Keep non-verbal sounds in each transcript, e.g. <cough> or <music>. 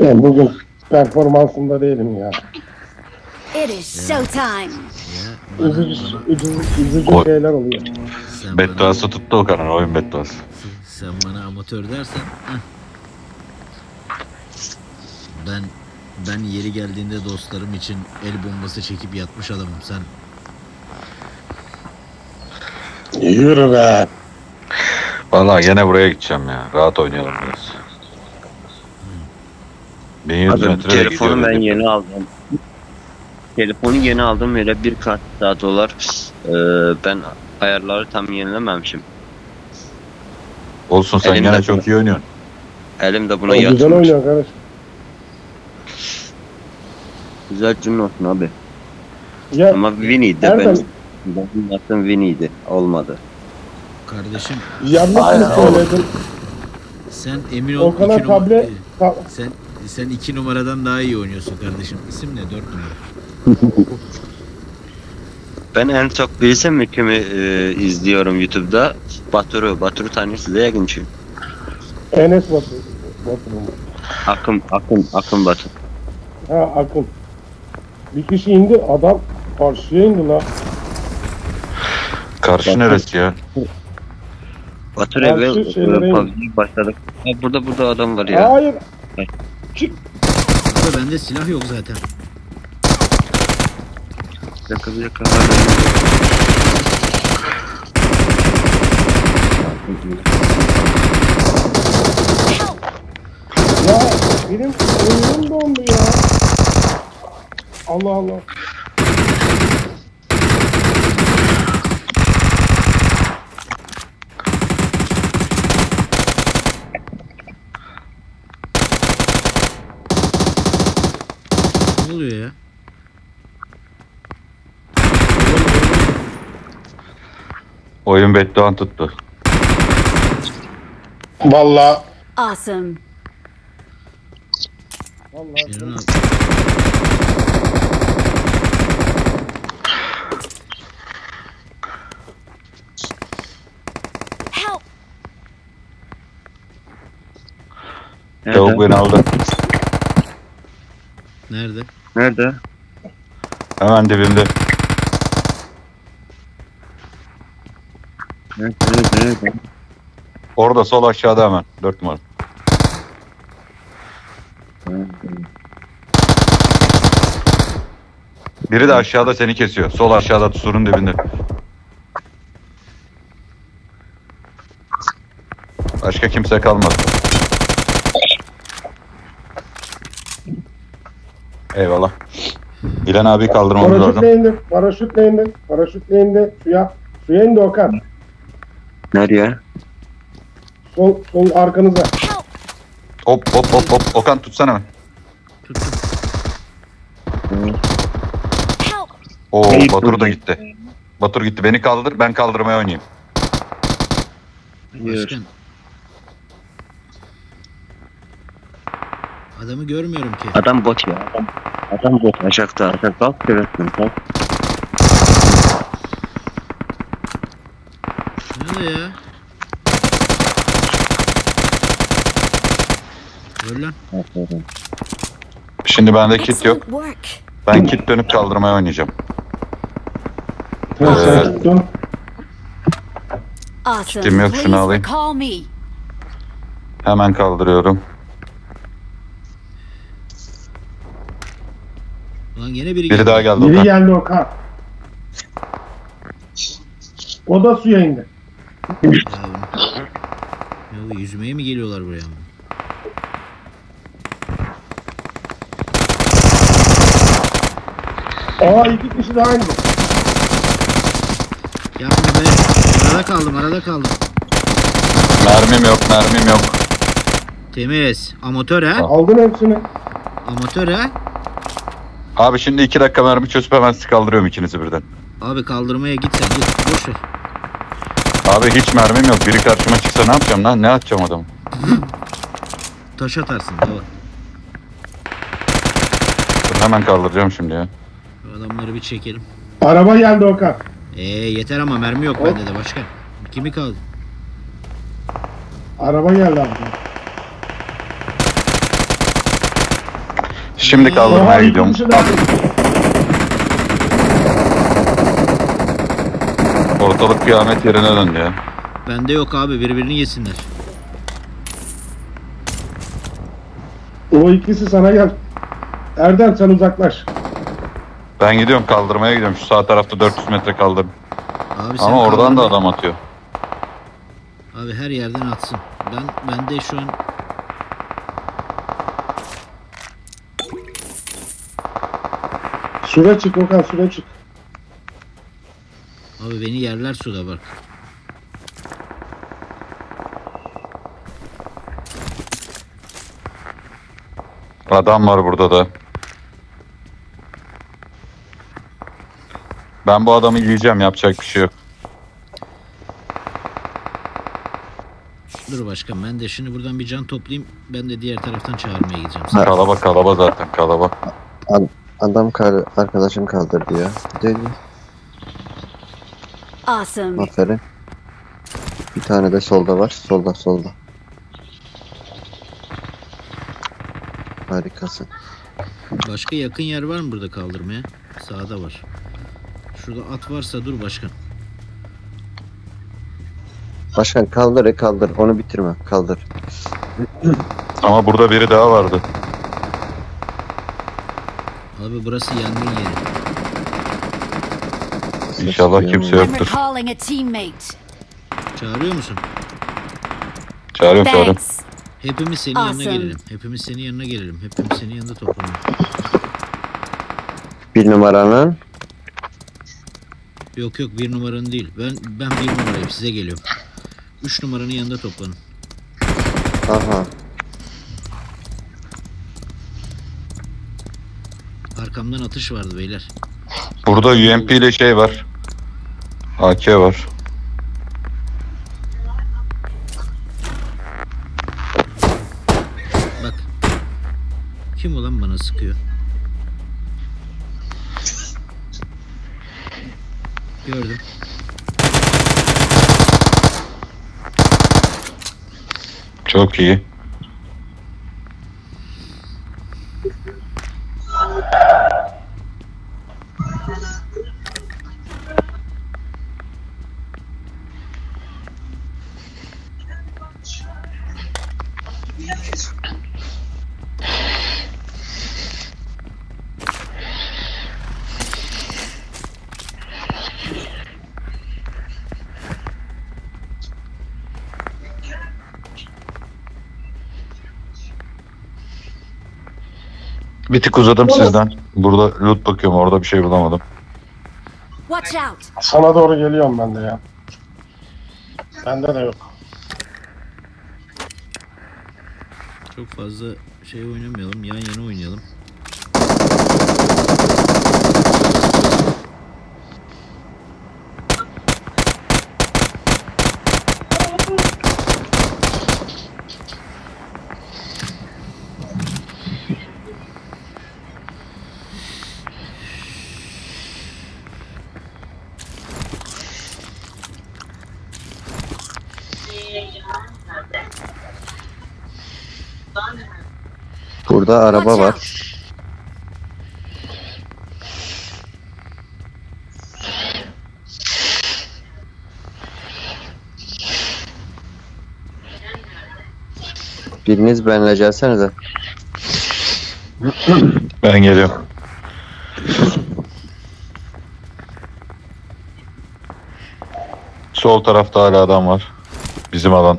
Ben bugün performansımda değilim ya. It is showtime. Üzücü, üzücü, üzücü şeyler oluyor. sen, bana, Bedduası tuttu o kadar oyun bedduası. sen bana amatör dersen heh. Ben ben yeri geldiğinde dostlarım için el bombası çekip yatmış adamım sen. Yürü be. Vallahi gene buraya gideceğim ya. Rahat oynayalım biraz. 1100 Abi metre de telefonu ben yeni aldım. Telefonu yeni aldım hele bir kat daha dolar. Ee, ben ayarları tam yenilememişim. Olsun sen Elimde gene çok iyi oynuyorsun. Elim de buna O güzel oynuyor kardeş. Güzel cümle olsun abi. Ya Ama Winnie'di ben. Benim yaptığım Winnie'di. Olmadı. Kardeşim yanlış mı söyledin? sen emin ol iki numara- tablet... Ta- sen sen iki numaradan daha iyi oynuyorsun kardeşim. İsim ne? Dört numara. <laughs> Ben en çok bilsem mi kimi e, izliyorum YouTube'da? Batur'u. Batur'u tanıyorsunuz değil mi? Çünkü. Enes Batur. Batur'un. Akım, Akım, Akım Batur. Ha Akın. Bir kişi indi adam karşıya indi la. Karşı neresi ya? Batur evvel e, başladık. Ha, burada burada adam var ya. Hayır. Burada bende silah yok zaten. Bir dakika bir dakika. Ya benim oyunum dondu ya. Allah Allah. Ne oluyor ya? Oyun bedduan tuttu. Vallahi. Awesome. Vallahi. Help! Tavuk beni aldı. Nerede? Nerede? Hemen dibimde. Nerede? Nerede? Nerede? Orada sol aşağıda hemen. 4 numara. Biri de aşağıda seni kesiyor. Sol aşağıda surun dibinde. Başka kimse kalmadı. Eyvallah. İlan abi kaldırmamız lazım. Paraşütle indi. Paraşütle indi. Paraşütle indi. Suya. Suya indi Okan. Nereye? Sol, sol arkanıza. Hop hop hop hop. Okan tutsana mı? Tuttum. Oo Hey, Batur da gitti. Batur gitti. Beni kaldır. Ben kaldırmaya oynayayım. Hayır. Başkan. Adamı görmüyorum ki. Adam bot ya. Adam, adam bot. Aşağıda. Aşağı kalk. Evet. Kalk. Nerede ya? Öl lan. Şimdi bende kit yok. Ben kit dönüp kaldırmaya oynayacağım. Sen Ee, tuttun. Kitim yok, şunu Please alayım. Hemen kaldırıyorum. Ulan gene biri, Biri daha geldi Biri Okan. geldi Okan. O da suya indi. Ya, ya bu yüzmeye mi geliyorlar buraya? Aa iki kişi daha indi. Yapma be. Arada kaldım arada kaldım. Mermim yok, mermim yok. Temiz. Amatör ha? Aldın hepsini. Amatör ha? Abi şimdi iki dakika mermi çözüp hemen sizi kaldırıyorum ikinizi birden. Abi kaldırmaya git sen git. Boş ver. Abi hiç mermim yok. Biri karşıma çıksa ne yapacağım lan? Ne atacağım adamı? <laughs> Taş atarsın. Tamam. Dur, hemen kaldıracağım şimdi ya. Adamları bir çekelim. Araba geldi Okan. Ee yeter ama mermi yok bende de başka. Kimi kaldı? Araba geldi abi. Şimdi kaldırmaya gidiyorum. Ortalık kıyamet yerine döndü ya. Bende yok abi birbirini yesinler. O ikisi sana gel. Erdem sen uzaklaş. Ben gidiyorum kaldırmaya gidiyorum. Şu sağ tarafta 400 metre kaldırdım. Abi sen Ama oradan da kaldırma. adam atıyor. Abi her yerden atsın. Ben bende şu an Süre çık Okan süre çık. abi beni yerler suda bak. Adam var burada da. Ben bu adamı yiyeceğim yapacak bir şey yok. Dur başkan ben de şimdi buradan bir can toplayayım. Ben de diğer taraftan çağırmaya gideceğim. Kalaba kalaba zaten kalaba. Adam kal arkadaşım kaldırdı ya. Değil mi? Awesome. Aferin. Bir tane de solda var. Solda solda. Harikasın. Başka yakın yer var mı burada kaldırmaya? Sağda var. Şurada at varsa dur başkan. Başkan kaldır e kaldır. Onu bitirme. Kaldır. Ama burada biri daha vardı. Abi burası yangın yeri. İnşallah kimse. I'm yoktur. recalling a teammate. Çağırıyor musun? Çağırıyorum çağırıyorum. Thanks. Hepimiz senin yanına Awesome. gelelim. Hepimiz senin yanına gelelim. Hepimiz senin yanında toplanalım. Bir numaranın. Yok yok bir numaranın değil. Ben ben bir numarayım size geliyorum. Üç numaranın yanında toplanın. Aha. Arkamdan atış vardı beyler. Burada UMP ile şey var. AK var. Bak. Kim ulan bana sıkıyor? Gördüm. Çok iyi. Bir tık uzadım sizden. Burada loot bakıyorum orada bir şey bulamadım. Watch out. Sana doğru geliyorum ben de ya. Bende de yok. Çok fazla şey oynamayalım. Yan yana oynayalım. Burada araba var. Biriniz benimle gelsenize. Ben geliyorum. Sol tarafta hala adam var. Bizim alan.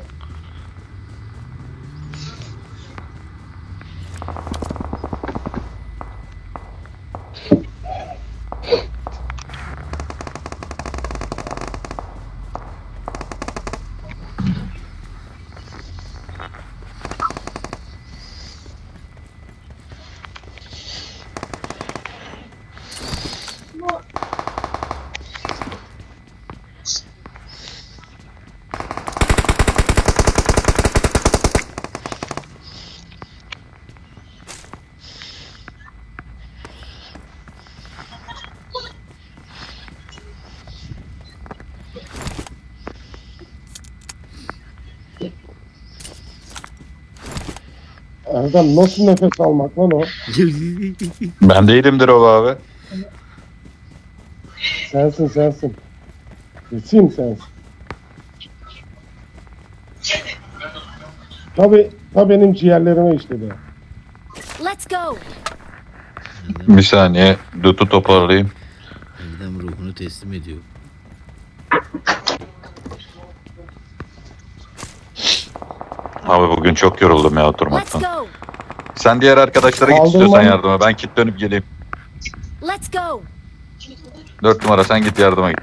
Erdem nasıl nefes almak lan o? <laughs> Ben değilimdir o abi. Sensin sensin. Kesin sensin. Tabi ta benim ciğerlerime işledi. Let's go. Bir saniye. Dutu toparlayayım. Erdem ruhunu teslim ediyor. Abi bugün çok yoruldum ya oturmaktan. Sen diğer arkadaşlara git Aldım istiyorsan yardıma. Ben kit dönüp geleyim. Let's go. Dört numara sen git yardıma git.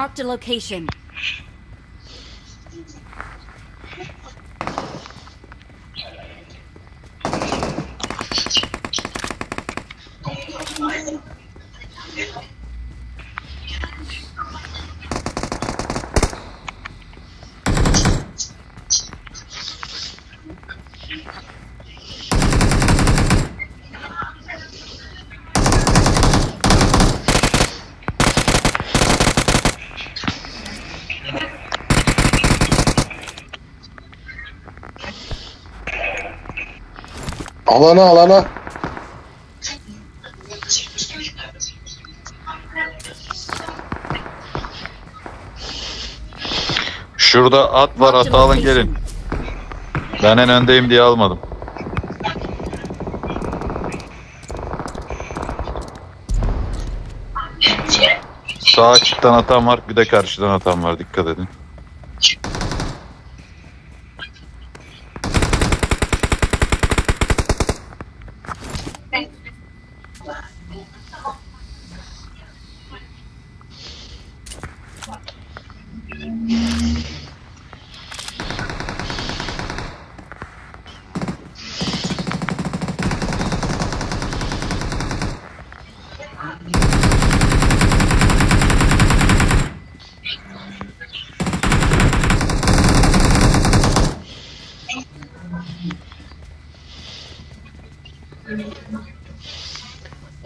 Marked a location. Alana alana. Şurada at var Marked atı a alın gelin. Ben en öndeyim diye almadım. Sağ açıktan atan var bir de karşıdan atan var dikkat edin.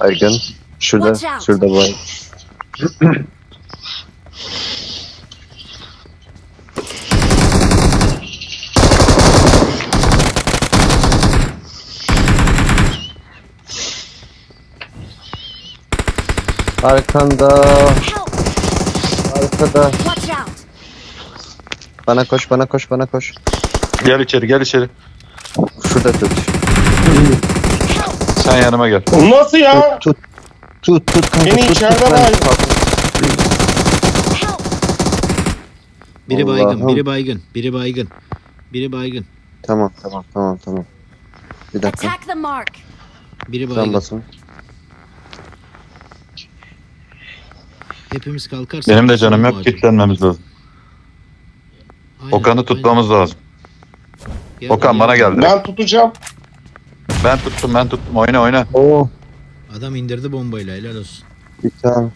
Aygın. Şurada. Şurada bu. Arkanda, arkada. Bana koş, bana koş, bana koş. Gel içeri gel içeri. Şurada tut. Sen yanıma gel. Nasıl ya? Tut, tut, tut kanka. Beni tut, içeride tut, ben- var. Help. Biri baygın, Allah'ım. biri baygın, biri baygın. Biri baygın, Tamam, tamam, tamam, tamam. Bir dakika. Attack the mark. biri Sen baygın. basın. Hepimiz kalkarsak. Benim de canım yok kitlenmemiz lazım. Aynen, Okan'ı aynen. tutmamız lazım. Gel, Okan gel. bana geldi. Ben tutacağım. Ben tuttum ben tuttum oyna oyna. Oo, Adam indirdi bombayla helal olsun. bir tane.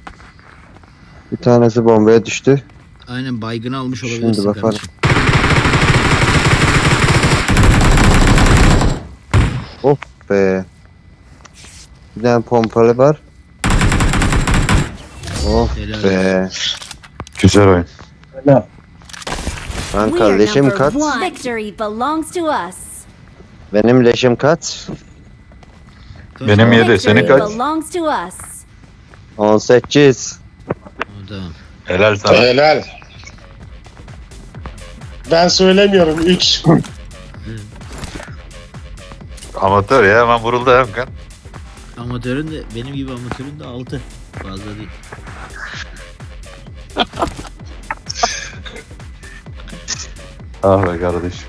Bir tanesi bombaya düştü. Aynen baygın almış Şimdi olabilirsin bakalım. kardeşim. Of be. Bir tane pompalı var. Of Helal be. Güzel oyun. Helal. Lan kardeşim kaç? Victory belongs to us. Benim leşim kaç? Benim yedi. Senin kaç? belongs to us. 18. O, Tamam. Helal sana. Helal. Ben söylemiyorum 3. Amatör ya hemen vuruldu hemen. Amatörün de benim gibi amatörün de 6. Fazla değil. Ah be kardeşim.